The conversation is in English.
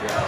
Yeah.